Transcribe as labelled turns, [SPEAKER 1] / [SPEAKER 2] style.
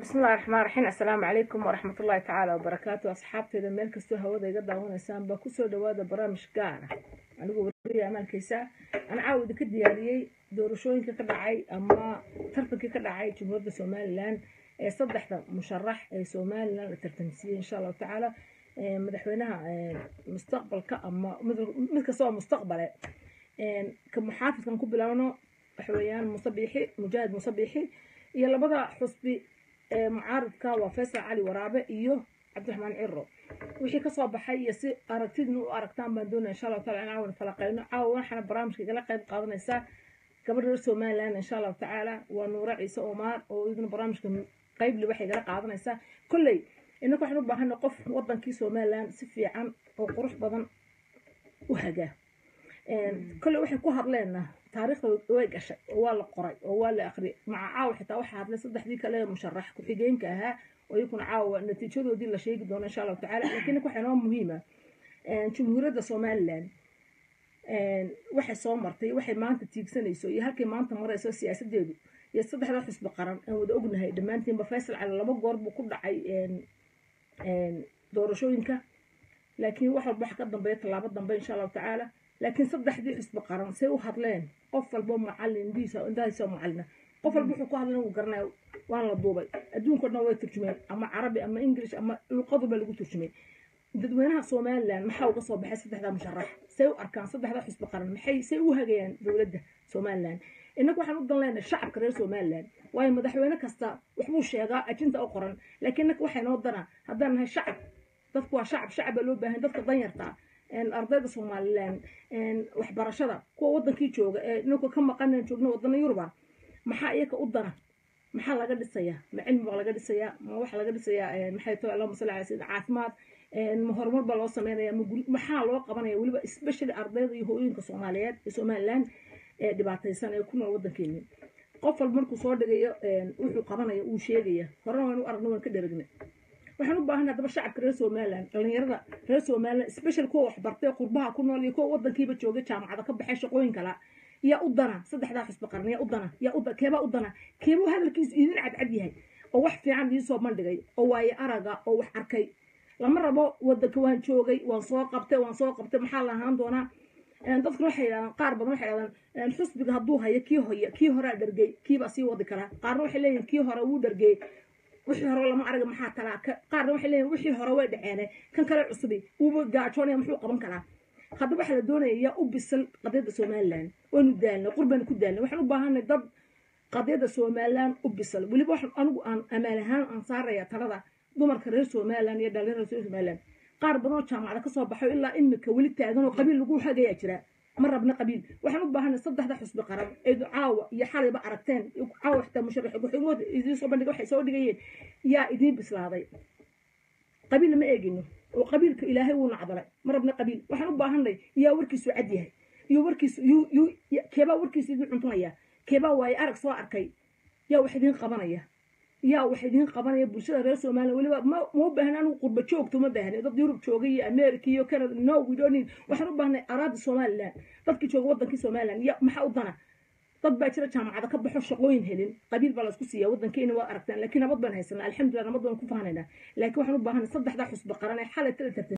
[SPEAKER 1] بسم الله الرحمن الرحيم السلام عليكم ورحمة الله تعالى وبركاته أصحابتي meel kastoo hawada iga daawanaysaan baa kusoo dhawaada barnaamij gaara anigoo wariya amaalkaysa aan caawida ka diyaariyey doorashooyinka ka dhacay ama tartankii ka dhacay jumhuuriyadda somalilan ee saddexda musharax ee somalilan la tartamsiiyey insha allahu tacaala madaxweynaha mustaqbalka ama mid kastoo mustaqbale ka muxaafidkan ku bilaabno waxweeyaan musabiixi mujaahid musabiixi iyo labada xusbi معارض كا فيصل علي ورابع إيوه عبد الرحمن عرو. وشي كصوب حي سي أرتدنو أرتدن ما دون إن شاء الله تعالى نعاون فلقينا أو واحد برامج كذا قيد قارن الساعة قبل رسول مالنا إن شاء الله تعالى ونور عيسى أمار وإذن برامج قيد لوحي كذا قارن الساعة كلي إنك واحد ربع هنقف وضن كيس مالنا سفي عن وقرش بضن وهجاه kolley waxay ku hadleenna taariikhda way gashay oo waa la qoray oo waa la akhriyay maca caawa xitaa waxaa hadlay saddexdii kale ee musharax ku-xigeenka ahaa oo iyakuna caawa natiijadoodii la sheegi doono insha allahu tacala laakiin ninka waxaa noo muhiima jumhuuriyadda somaliland waxay soo martay waxay maanta tiigsanayso iyo halkay maanta marayso siyaasadeedu iyo saddexda xusbi qaran aan wada ognahay. Dhammaantiinba faysal cali laba goor buu ku dhacay doorashooyinka. Laakiin wax walba waxa ka dambeeya tallaabo dambe insha allahu tacaala لكن صدق حديث سبق قرن سووا هطلين قفل بوم معلن ديسا وانداسا معلنا قفل بوحو كهذا نو قرنا وأنا الضوبي أدون كنا ويت ترجمين؟ أما عربي أما إنجليش أما القضبة اللي قلت ترجمين. دد وينها صومال لأن محاو قصوا بحس صدق هذا مشرح سووا أركان صدق هذا حسب قرن. محي سووا هجين بولده صومال لأن إنك واحد نضل لنا الشعب كرير صومال لأن واي مدح وينا كستا؟ وحبو الشيغاء أجنت أقرن لكنك واحد نضل هذا من هالشعب دفقوا شعب شعب اللوبة هندفق ضيرتها ardayda somalilan waxbarashada kuwa wadankii jooga ee inanku ka maqanan joogna wadana yuruba maxaa iyaka u dana maxaa laga dhisayaa ma cilmi baa laga dhisayaa ma waxa laga dhisayaa maxay tahay allahuma salli ala sayidina caafimaad? Ma horumar baa loo sameynaya? Ma guri maxaa loo qabanaya? Weliba especially ardayda iyo hooyinka soomaaliyeed ee somaliland ee dhibaataysan ee ku nool wadankeeni qof walba markuu soo dhigayo wuxuu qabanaya uu sheegaya. Horena waan u aragna waan ka dheragnay baahanay haddaba shacabka reer somaliland dhalinyarada reer somaliland special kuwa waxbartay qurbaha ku nool iyo kuwa wadankiiba joogay jaamacada ka baxay shaqooyin kala yaa u dana saddexdaa xusbi qaran yaa u dana yaa u u dana. Keebuu hadalkiisu idin cadcad yahay oo wax fiican idiin soo bandhigay oo waaye araga oo wax arkay. Lama rabo wadanka waan joogay waan soo qabtay waan soo qabtay maxaa la ahaan doonaa? Dadkuna waxay yidhahdaan qaar badan waxay yidhahdaan xusbiga hadduu hayo kii hoya kii horaa dhargey kiibaa sii wadi karaa? Qaarna waxay leeyihiin kii hore wuu dhargey wixii hore lama arag maxaa talaa? Qaarna waxay leeyihiin wixii hore way dhaceene kan kale cusubi uuba gaajoonaya muxuu qaban karaa? Hadda waxaa la doonaya yaa u bisan qadiyadda somaliland waynu daalnay qurbaynu ku daalnay. Waxaan u baahanay dad qadiyadda somaliland u bisan weliba waxaan anigu aan amaal ahaan aan saaraya talada dumarka reer somaliland iyo dhalinyarada reer somaliland qaar badan oo jaamacada ka soo baxo ilaa imika weli taagan oo qabiil lagu hagayaa jira ma rabna qabiil. Waxaan u baahanay saddexda xusbi qaran ee caawa iyo xalayba aragteen. Caawa xitaa musharax guxigooda idiin soo bandhigay waxay soo dhigayeen. Yaa idiin bislaaday. Qabiilna ma eegino. Oo qabiilka ilaahay wuu nacdalay. Ma rabna qabiil. Waxaan u baahanay yaa warkiisu cad yahay. Iyo warkiisu keebaa warkiisu idiin cuntunaya keebaa waaye arag soo arkay. Yaa wax idiin qabanaya يا وحدين قبنا يا بوسادة رأسه ما له ولبا ما مو بهنا نقرب تشوك توما بهنا. ضد يورب تشوكي أمريكي وكندا نو ويدونين وحنا بهنا أراد لا ضد كي تشوك وضن كي سومالا يا محاوضنا ضد باكر كان معذا كب حش قوين هلين. قبيل بلاس كوسيا وضن كين وأركتان لكن بضبنا هسنا الحمد لله ما بضبنا كفانا لكن وحنا بهنا صدح ذا حس بقرنا. حالة ثلاثة